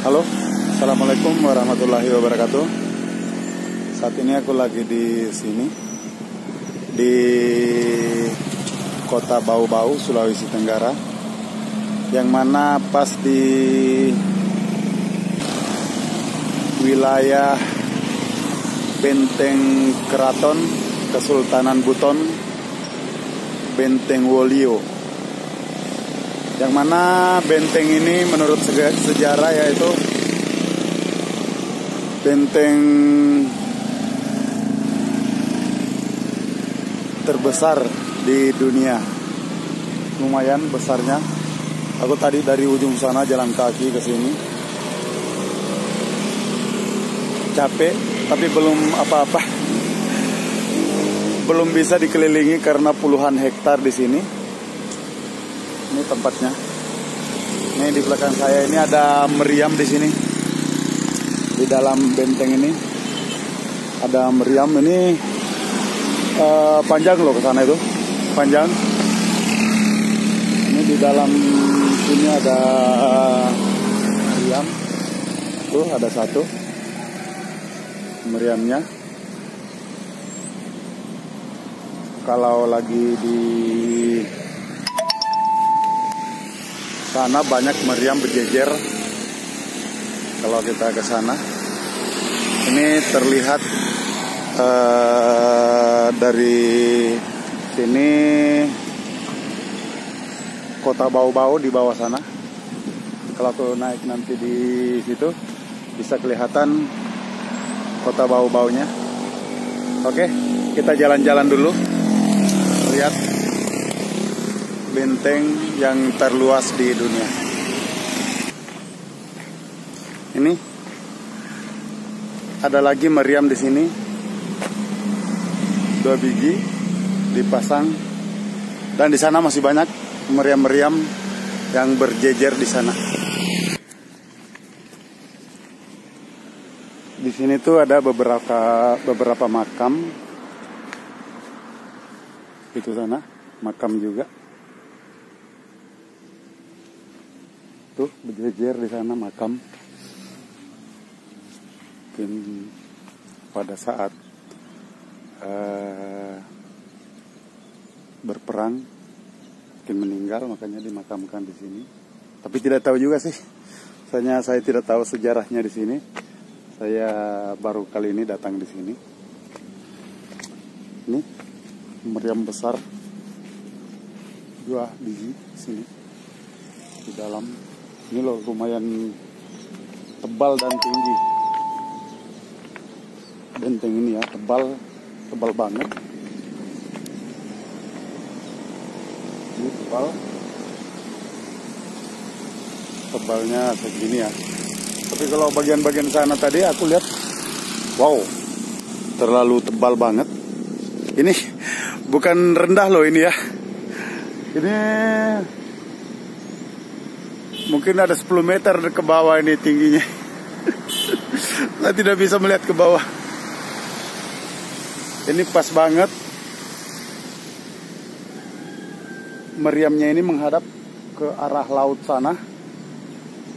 Halo, Assalamualaikum warahmatullahi wabarakatuh. Saat ini aku lagi di sini di kota Bau-Bau, Sulawesi Tenggara, yang mana pas di wilayah Benteng Keraton Kesultanan Buton, Benteng Wolio yang mana benteng ini menurut sejarah yaitu benteng terbesar di dunia. Lumayan besarnya. Aku tadi dari ujung sana jalan kaki ke sini. Capek tapi belum apa-apa. Belum bisa dikelilingi karena puluhan hektar di sini ini tempatnya. Ini di belakang saya ini ada meriam di sini. Di dalam benteng ini ada meriam ini uh, panjang loh ke sana itu. Panjang. Ini di dalam sini ada meriam. Tuh ada satu meriamnya. Kalau lagi di sana banyak meriam berjejer. Kalau kita ke sana. Ini terlihat uh, dari sini kota bau-bau di bawah sana. Kalau aku naik nanti di situ bisa kelihatan kota bau-baunya. Oke kita jalan-jalan dulu. Lihat benteng yang terluas di dunia. Ini ada lagi meriam di sini. Dua biji dipasang dan di sana masih banyak meriam-meriam yang berjejer di sana. Di sini tuh ada beberapa beberapa makam. Itu sana, makam juga. Tuh berjejer di sana makam. Mungkin pada saat uh, berperang mungkin meninggal makanya dimakamkan di sini. Tapi tidak tahu juga sih. Saya saya tidak tahu sejarahnya di sini. Saya baru kali ini datang di sini. Ini meriam besar. Dua biji sini di dalam ini loh lumayan tebal dan tinggi. Benteng ini ya tebal tebal banget. Ini tebal. Tebalnya segini ya. Tapi kalau bagian-bagian sana tadi aku lihat wow terlalu tebal banget. Ini bukan rendah loh ini ya. Ini mungkin ada 10 meter ke bawah ini tingginya. Saya tidak bisa melihat ke bawah. Ini pas banget. Meriamnya ini menghadap ke arah laut sana.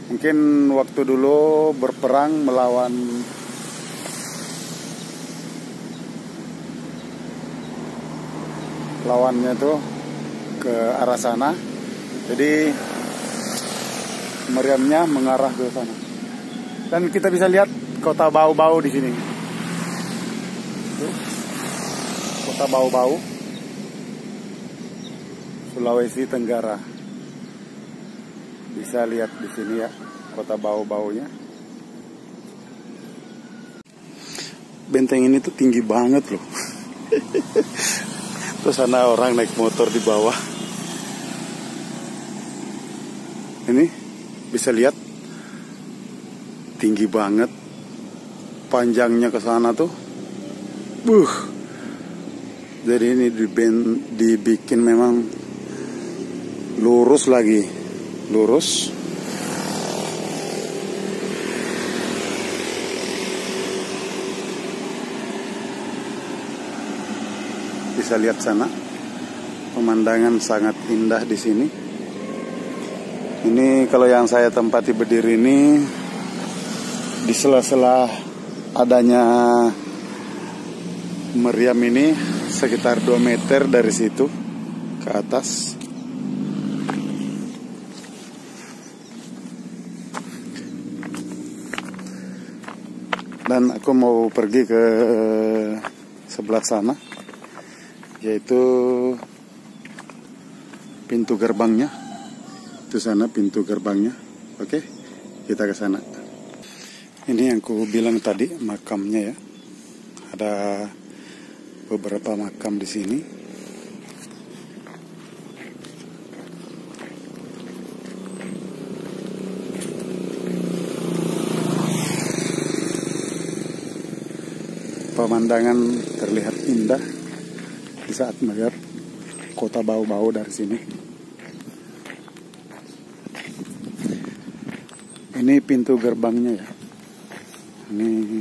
Mungkin waktu dulu berperang melawan lawannya tuh ke arah sana. Jadi meriamnya mengarah ke sana. Dan kita bisa lihat kota Bau-Bau di sini. Kota Bau-Bau, Sulawesi Tenggara. Bisa lihat di sini ya, kota Bau-Baunya. Benteng ini tuh tinggi banget loh. Terus sana orang naik motor di bawah. Ini bisa lihat tinggi banget panjangnya ke sana tuh. Buh. Jadi ini dibikin memang lurus lagi lurus. Bisa lihat sana pemandangan sangat indah di sini ini kalau yang saya tempati berdiri ini di sela-sela adanya meriam ini sekitar 2 meter dari situ ke atas. Dan aku mau pergi ke sebelah sana yaitu pintu gerbangnya itu sana pintu gerbangnya oke kita ke sana ini yang ku bilang tadi makamnya ya. Ada beberapa makam di sini. Pemandangan terlihat indah di saat melihat kota bau-bau dari sini. Ini pintu gerbangnya ya. Ini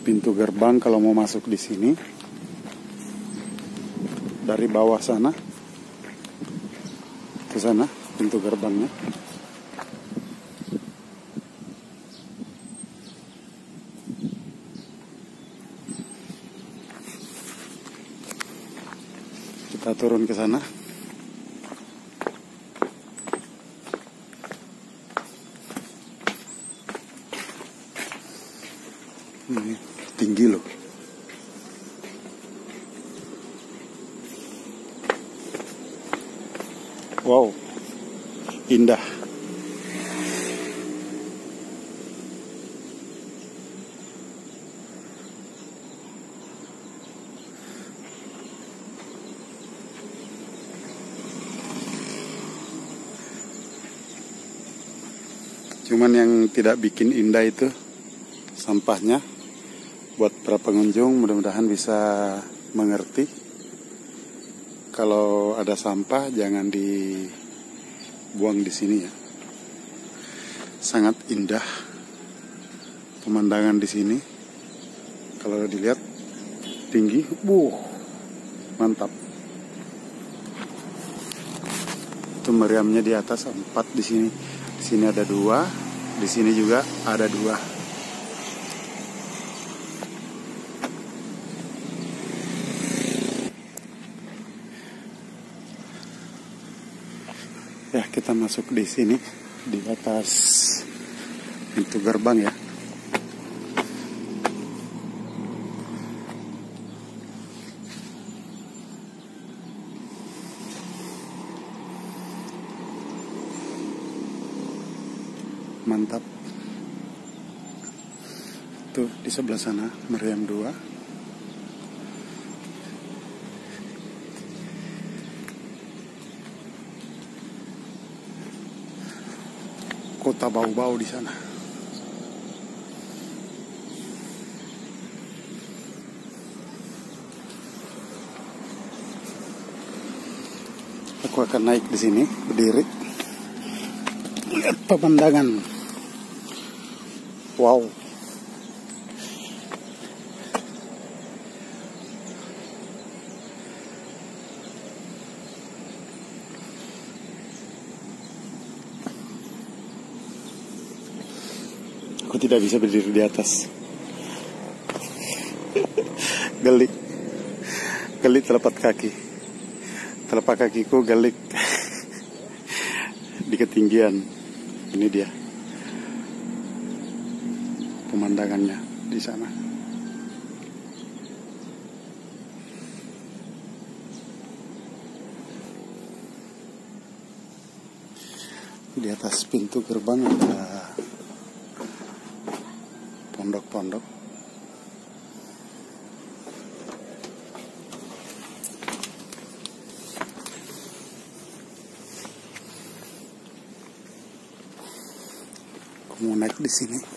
pintu gerbang kalau mau masuk di sini. Dari bawah sana ke sana pintu gerbangnya. Kita turun ke sana Ini tinggi loh. Wow, indah. Cuman yang tidak bikin indah itu sampahnya. Buat para pengunjung mudah-mudahan bisa mengerti kalau ada sampah jangan dibuang di sini ya. Sangat indah pemandangan di sini. Kalau dilihat tinggi. Buh mantap. Itu meriamnya di atas empat di sini. Di sini ada dua di sini juga ada dua Ya, kita masuk di sini di atas pintu gerbang ya. Mantap. Tuh di sebelah sana meriam dua. Kota bau-bau di sana. Aku akan naik di sini, berdiri. Lihat pemandangan. Wow. Aku tidak bisa berdiri di atas. gelik. Gelik telapak kaki. Telapak kakiku gelik. di ketinggian. Ini dia. Pemandangannya di sana. Di atas pintu gerbang ada pondok-pondok. Mau naik di sini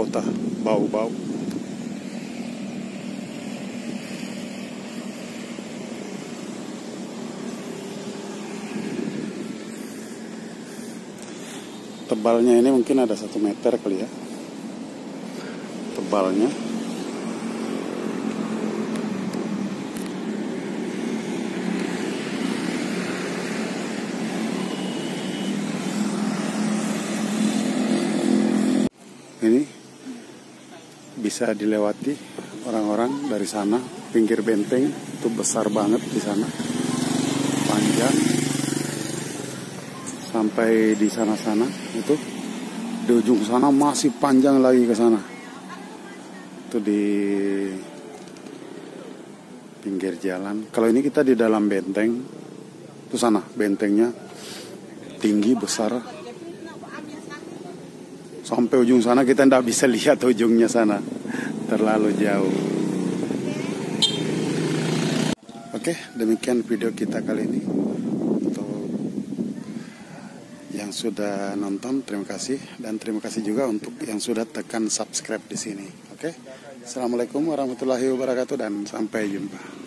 kota bau-bau. Tebalnya ini mungkin ada satu meter kali ya. Tebalnya. Ini bisa dilewati orang-orang dari sana. Pinggir benteng itu besar banget di sana. Panjang. Sampai di sana-sana itu. Di ujung sana masih panjang lagi ke sana. Itu di pinggir jalan. Kalau ini kita di dalam benteng itu sana bentengnya tinggi besar. Sampai ujung sana kita tidak bisa lihat ujungnya sana terlalu jauh. Oke demikian video kita kali ini. Untuk yang sudah nonton terima kasih. Dan terima kasih juga untuk yang sudah tekan subscribe di sini. Oke assalamualaikum warahmatullahi wabarakatuh dan sampai jumpa